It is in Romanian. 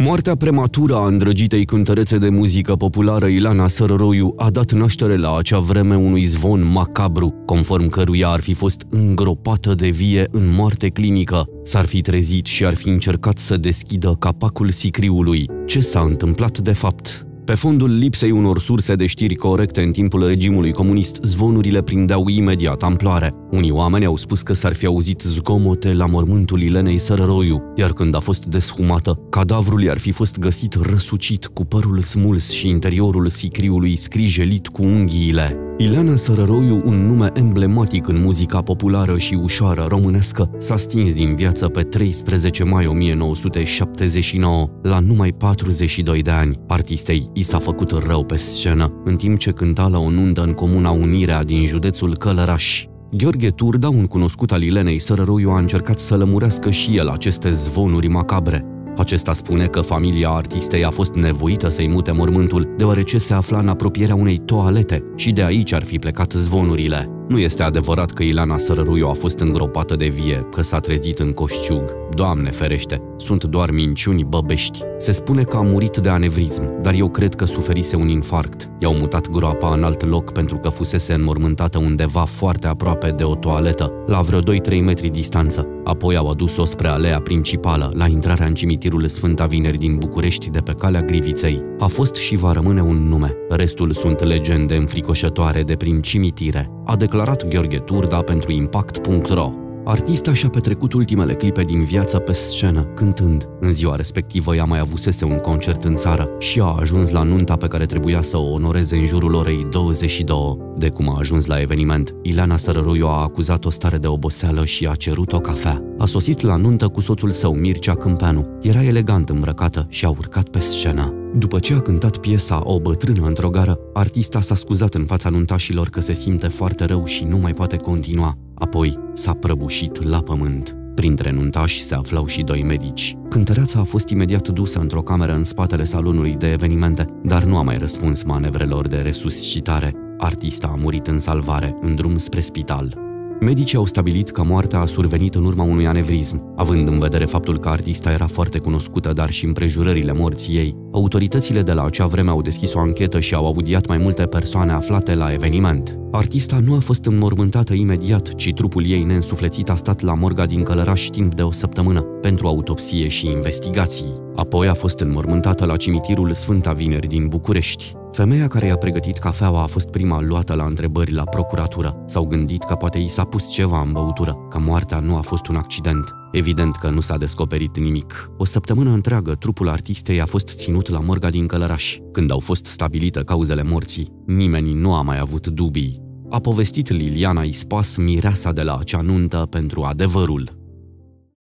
Moartea prematură a îndrăgitei cântărețe de muzică populară Ilana Sărăroiu a dat naștere la acea vreme unui zvon macabru, conform căruia ar fi fost îngropată de vie în moarte clinică, s-ar fi trezit și ar fi încercat să deschidă capacul sicriului. Ce s-a întâmplat de fapt? Pe fondul lipsei unor surse de știri corecte în timpul regimului comunist, zvonurile prindeau imediat amploare. Unii oameni au spus că s-ar fi auzit zgomote la mormântul Ilenei Sărăroiu, iar când a fost deshumată, cadavrul i-ar fi fost găsit răsucit, cu părul smuls și interiorul sicriului scrijelit cu unghiile. Ileana Sărăroiu, un nume emblematic în muzica populară și ușoară românescă, s-a stins din viață pe 13 mai 1979, la numai 42 de ani. Artistei i s-a făcut rău pe scenă, în timp ce cânta la o nundă în comuna Unirea din județul Călăraș. Gheorghe Turda, un cunoscut al Ilenei Sărăroiu, a încercat să lămurească și el aceste zvonuri macabre. Acesta spune că familia artistei a fost nevoită să-i mute mormântul, deoarece se afla în apropierea unei toalete și de aici ar fi plecat zvonurile. Nu este adevărat că Ilana Sărăruiu a fost îngropată de vie, că s-a trezit în coșciug. Doamne ferește, sunt doar minciuni băbești. Se spune că a murit de anevrism, dar eu cred că suferise un infarct. I-au mutat groapa în alt loc pentru că fusese înmormântată undeva foarte aproape de o toaletă, la vreo 2-3 metri distanță. Apoi au adus-o spre alea principală, la intrarea în cimitirul Sfânta Vineri din București de pe calea Griviței. A fost și va rămâne un nume. Restul sunt legende înfricoșătoare de prin cimitire. A declarat Gheorghe Turda pentru Impact.ro. Artista și-a petrecut ultimele clipe din viață pe scenă, cântând. În ziua respectivă ea mai avusese un concert în țară și a ajuns la nunta pe care trebuia să o onoreze în jurul orei 22. De cum a ajuns la eveniment, Ileana Sărăroiu a acuzat o stare de oboseală și a cerut o cafea. A sosit la nuntă cu soțul său, Mircea Câmpeanu. Era elegant îmbrăcată și a urcat pe scenă. După ce a cântat piesa O bătrână într-o gară, artista s-a scuzat în fața nuntașilor că se simte foarte rău și nu mai poate continua. Apoi s-a prăbușit la pământ. Printre nuntași se aflau și doi medici. Cântăreața a fost imediat dusă într-o cameră în spatele salonului de evenimente, dar nu a mai răspuns manevrelor de resuscitare. Artista a murit în salvare, în drum spre spital. Medicii au stabilit că moartea a survenit în urma unui anevrism, având în vedere faptul că artista era foarte cunoscută, dar și împrejurările morții ei. Autoritățile de la acea vreme au deschis o anchetă și au audiat mai multe persoane aflate la eveniment. Artista nu a fost înmormântată imediat, ci trupul ei neînsuflețit a stat la morga din Călăraș timp de o săptămână pentru autopsie și investigații. Apoi a fost înmormântată la cimitirul Sfânta Vineri din București. Femeia care i-a pregătit cafeaua a fost prima luată la întrebări la procuratură. S-au gândit că poate i s-a pus ceva în băutură, că moartea nu a fost un accident. Evident că nu s-a descoperit nimic. O săptămână întreagă, trupul artistei a fost ținut la morga din Călăraș. Când au fost stabilite cauzele morții, nimeni nu a mai avut dubii. A povestit Liliana Ispas mireasa de la acea nuntă pentru adevărul.